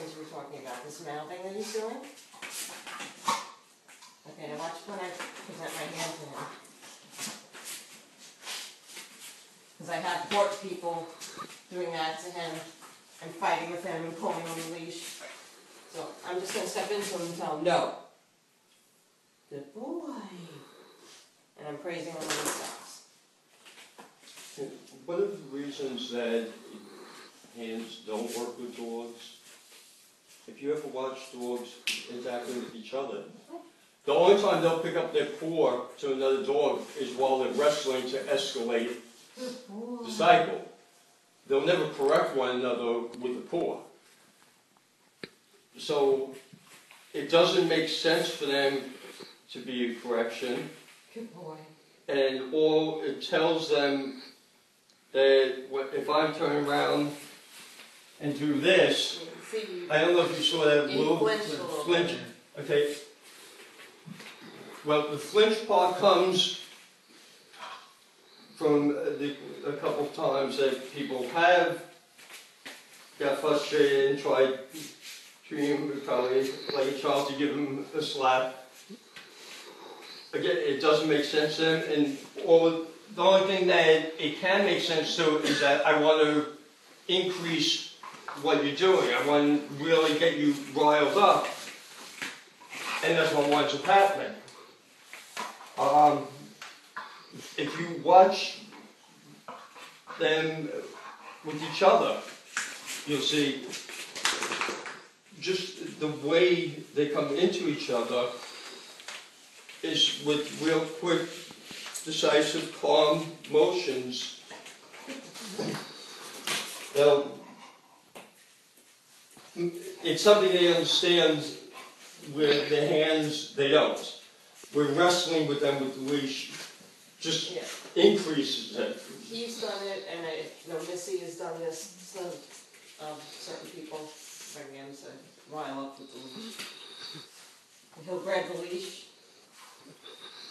things we're talking about, this mouthing that he's doing. Okay, now watch when I present my hand to him. Cause I have court people doing that to him and fighting with him and pulling on the leash. So I'm just gonna step into him and tell him, no. Good boy. And I'm praising him when he stops. One of the reasons that hands don't work if you ever watch dogs interacting with each other, the only time they'll pick up their paw to another dog is while they're wrestling to escalate the cycle. They'll never correct one another with the paw. So it doesn't make sense for them to be a correction. Good boy. and all it tells them that if I turn around and do this, You can see. I don't know if you saw that You little flinched a little flinch. Okay. Well, the flinch part comes from the, a couple of times that people have got frustrated and tried treating probably like a child to give them a slap. Again, it doesn't make sense to them, and all, the only thing that it can make sense to is that I want to increase what you're doing. I want to really get you riled up, and that's what winds up happening. Um, if you watch them with each other, you'll see just the way they come into each other is with real quick, decisive, calm motions. They'll, it's something they understand with their hands, they don't. We're wrestling with them with the leash, just Yeah. increases it. He's done it, and I, you know, Missy has done this, so, um, certain people bring him to rile up with the leash. And He'll grab the leash,